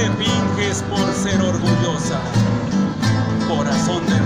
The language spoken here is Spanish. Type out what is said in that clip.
que finges por ser orgullosa, corazón de